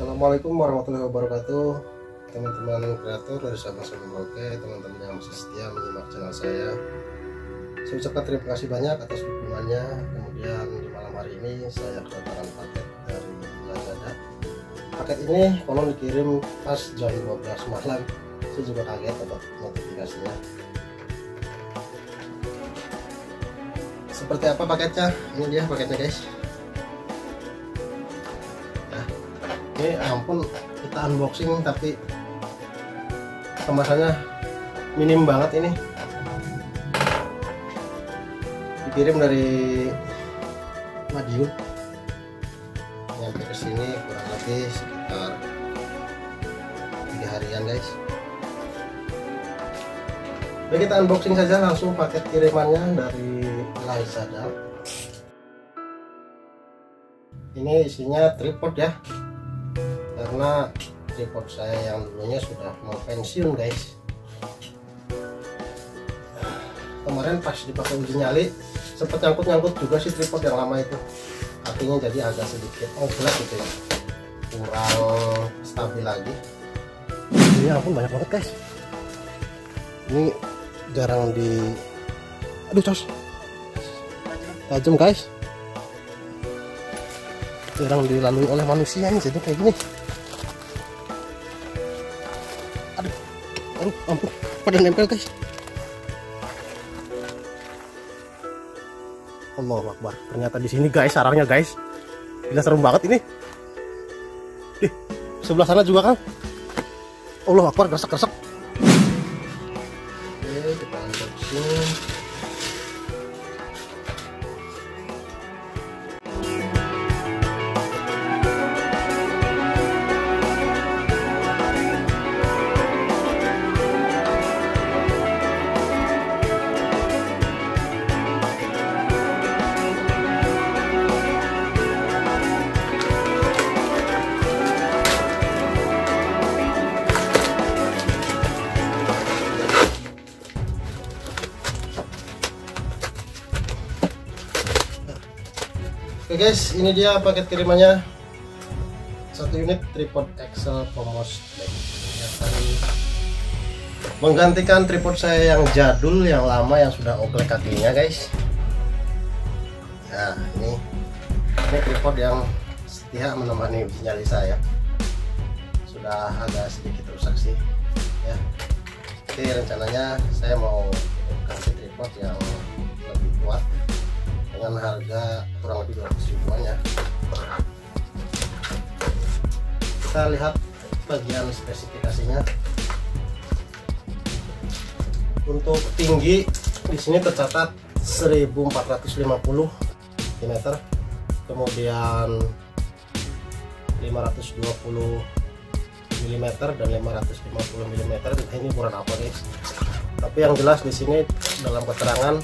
Assalamualaikum warahmatullahi wabarakatuh. Teman-teman kreator dari sahabat Sahabat Oke teman-teman yang masih setia menyimak channel saya. Saya ucapkan terima kasih banyak atas dukungannya. Kemudian di malam hari ini saya kedatangan paket dari Lazada. Paket ini konon dikirim pas jam 12 malam. Saya juga kaget dapat notifikasinya. Seperti apa paketnya? Ini dia paketnya guys ini ampun kita unboxing tapi kemasannya minim banget ini. Dikirim dari Madiun. Nyampe ke sini kurang lebih sekitar tiga harian guys. Oke kita unboxing saja langsung paket kirimannya dari Lazada. Ini isinya tripod ya karena tripod saya yang dulunya sudah mau pensiun guys. Kemarin pas dipakai uji nyali sempat nyangkut-nyangkut juga sih tripod yang lama itu. Artinya jadi agak sedikit oblak gitu ya. Kurang stabil lagi. Ini ampun banyak banget guys. Ini jarang di aduh cos. Tajam guys. Jarang dilalui oleh manusia ini jadi kayak gini aduh ampun. Pada nempel guys. Allah Akbar. Ternyata di sini guys sarangnya guys. Gila serem banget ini. Ih, sebelah sana juga kan Allah Akbar gresek gresek oke kita unboxing Oke guys, ini dia paket kirimannya. Satu unit tripod Excel Pomos menggantikan tripod saya yang jadul, yang lama, yang sudah oglek kakinya guys. Nah, ini ini tripod yang setia menemani nyali saya. Sudah agak sedikit rusak sih, ya. Jadi rencananya saya mau kasih tripod yang lebih kuat dengan harga kurang lebih 200 ribuan ya kita lihat bagian spesifikasinya. Untuk tinggi di sini tercatat 1450 cm kemudian 520 mm dan 550 mm ini ukuran apa guys tapi yang jelas di sini dalam keterangan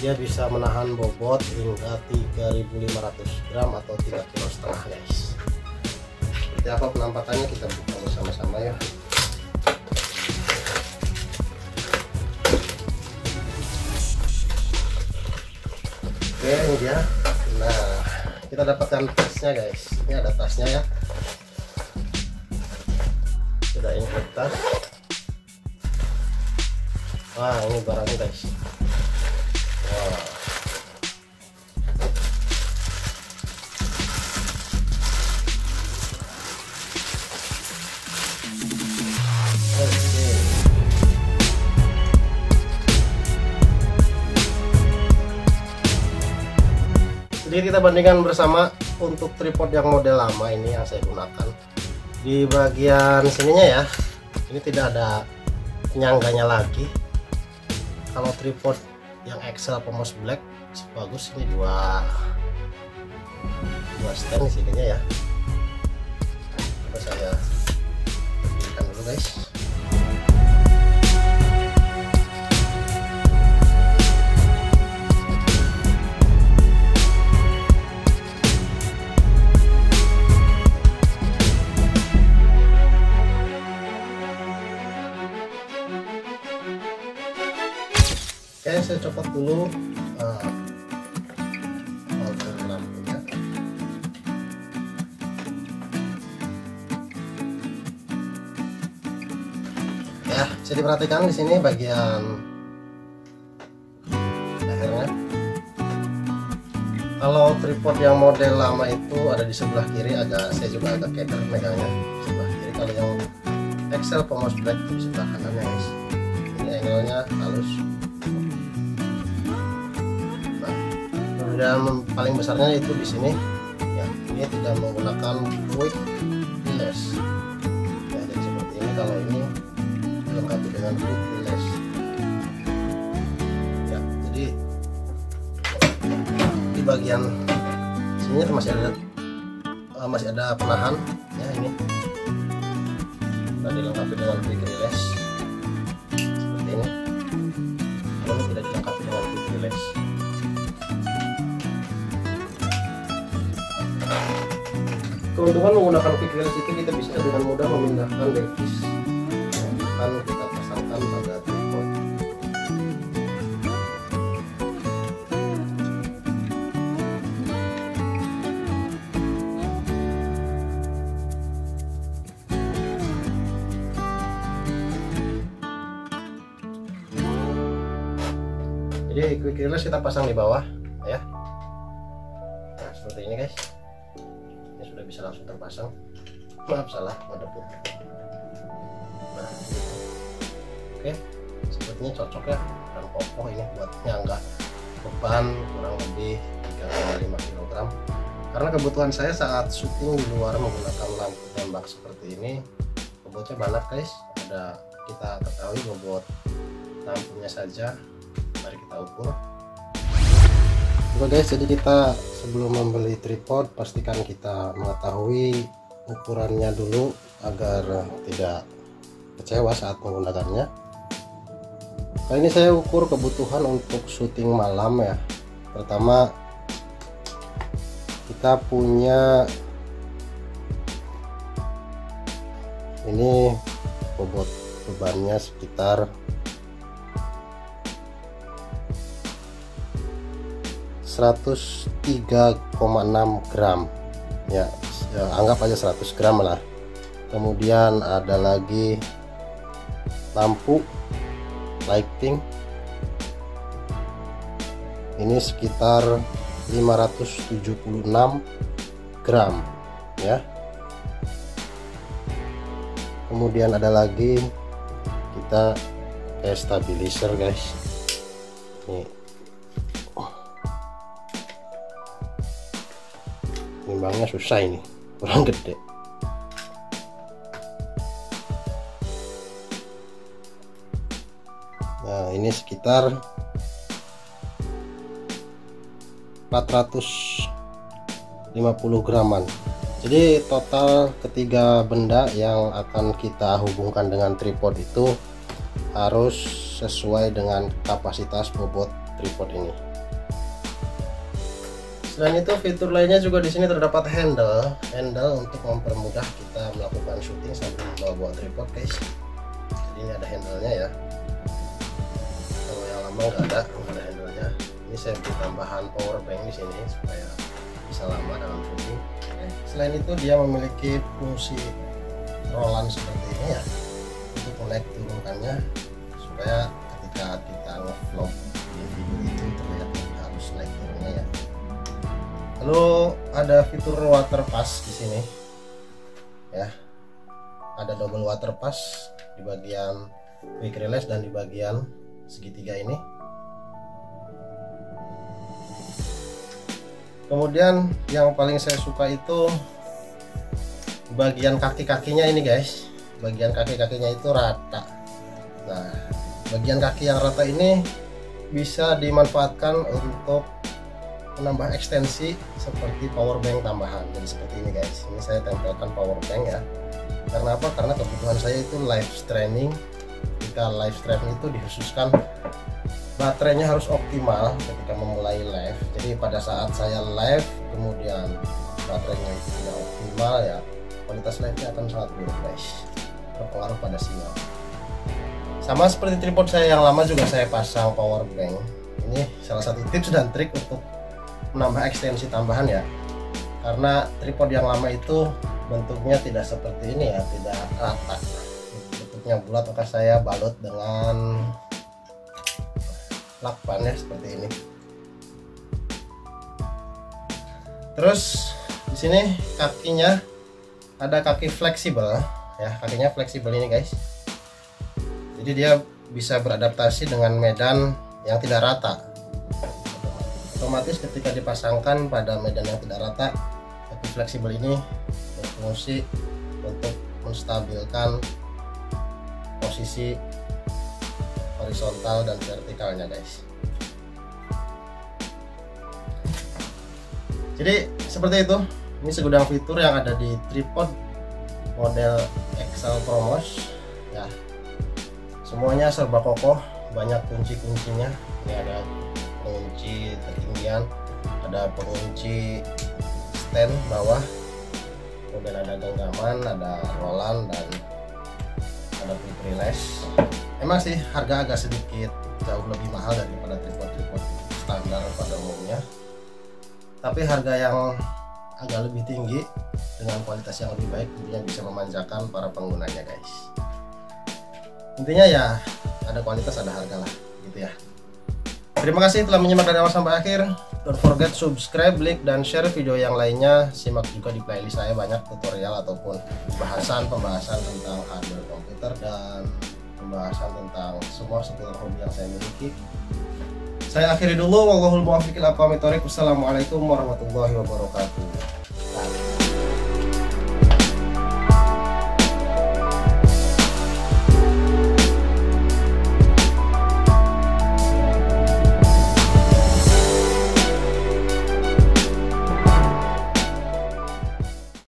dia bisa menahan bobot hingga 3500 gram atau 3 kilo setengah guys. Seperti apa penampakannya? Kita buka bersama-sama ya. Oke ini dia. Nah kita dapatkan tasnya guys. Ini ada tasnya ya. Sudah ini tas wah ini barangnya guys Jadi kita bandingkan bersama untuk tripod yang model lama ini yang saya gunakan. Di bagian sininya ya, ini tidak ada penyangganya lagi. Kalau tripod yang Excel Pomos Black bagus ini dua dua stand sininya ya. oke saya copot dulu. Uh, alter lampunya ya bisa diperhatikan di sini bagian lehernya. Kalau tripod yang model lama itu ada di sebelah kiri ada saya juga agak keder megangnya sebelah kiri. Kalau yang Excel Pomos Black di sebelah kanannya guys. Ini angle-nya halus. Perbedaan paling besarnya itu di sini. Ya ini tidak menggunakan quick release ya jadi seperti ini kalau ini dilengkapi dengan quick release ya jadi di bagian sini masih ada uh, masih ada penahan. Ya ini. Dan dilengkapi dengan quick release seperti ini. Kalau tidak dilengkapi dengan quick release keuntungan menggunakan quick release itu kita bisa dengan mudah memindahkan device yang akan kita pasangkan pada tripod jadi quick release kita pasang di bawah ya. Nah seperti ini guys bisa langsung terpasang. Maaf salah ngadeput nah oke. Sepertinya cocok ya. Dan kokoh ini buat nyangga beban kurang lebih 3,5 kg karena kebutuhan saya saat syuting di luar menggunakan lampu tembak seperti ini bobotnya banyak guys. Ada kita ketahui bobot lampunya saja. Mari kita ukur Oke guys jadi kita sebelum membeli tripod pastikan kita mengetahui ukurannya dulu agar tidak kecewa saat menggunakannya. Kali ini saya ukur kebutuhan untuk syuting malam ya. Pertama kita punya ini bobot bebannya sekitar 103,6 gram. Ya, ya anggap aja 100 gram lah. Kemudian ada lagi lampu lighting. Ini sekitar 576 gram ya. Kemudian ada lagi kita stabilizer guys. Nih nimbangnya susah ini. Kurang gede. Nah ini sekitar 450 graman. Jadi total ketiga benda yang akan kita hubungkan dengan tripod itu harus sesuai dengan kapasitas bobot tripod ini Selain itu fitur lainnya juga di sini terdapat handle, handle untuk mempermudah kita melakukan syuting sambil membawa bawa tripod guys. Jadi ini ada handlenya ya. Kalau yang lama nggak ada, nggak ada handlenya. Ini saya beri tambahan power bank di sini supaya bisa lama dalam syuting. Selain itu dia memiliki fungsi rollan seperti ini ya untuk menaik turunkannya supaya ketika kita ngevlog lalu ada fitur water pass di sini. Ya. Ada double water pass di bagian quick release dan di bagian segitiga ini. Kemudian yang paling saya suka itu bagian kaki-kakinya ini guys. Bagian kaki-kakinya itu rata. Nah bagian kaki yang rata ini bisa dimanfaatkan untuk menambah ekstensi seperti power bank tambahan. Jadi seperti ini guys. Ini saya tempelkan power bank ya. Karena apa? Karena kebutuhan saya itu live streaming jika live streaming itu dikhususkan baterainya harus optimal ketika memulai live. Jadi pada saat saya live kemudian baterainya itu tidak optimal ya kualitas live nya akan sangat buruk guys. Berpengaruh pada sinyal. Sama seperti tripod saya yang lama juga saya pasang power bank. Ini salah satu tips dan trik untuk menambah ekstensi tambahan ya. Karena tripod yang lama itu bentuknya tidak seperti ini ya tidak rata. Tutupnya bulat maka saya balut dengan lakban ya seperti ini. Terus di sini kakinya ada kaki fleksibel ya kakinya fleksibel ini guys. Jadi dia bisa beradaptasi dengan medan yang tidak rata otomatis ketika dipasangkan pada medan yang tidak rata kaki fleksibel ini berfungsi untuk menstabilkan posisi horizontal dan vertikalnya guys. Jadi seperti itu. Ini segudang fitur yang ada di tripod model Excel Promos. Ya semuanya serba kokoh banyak kunci-kuncinya. Ini ada kunci ketinggian ada pengunci stand bawah kemudian ada genggaman ada rolan dan ada quick release emang sih harga agak sedikit jauh lebih mahal daripada tripod-tripod standar pada umumnya. Tapi harga yang agak lebih tinggi dengan kualitas yang lebih baik tentunya bisa memanjakan para penggunanya guys. Intinya ya ada kualitas ada harga lah gitu ya. Terima kasih telah menyimak dari awal sampai akhir. Don't forget subscribe like dan share video yang lainnya. Simak juga di playlist saya banyak tutorial ataupun bahasan pembahasan tentang hardware komputer dan pembahasan tentang semua seputar hobi yang saya miliki. Saya akhiri dulu. Wassalamualaikum warahmatullahi wabarakatuh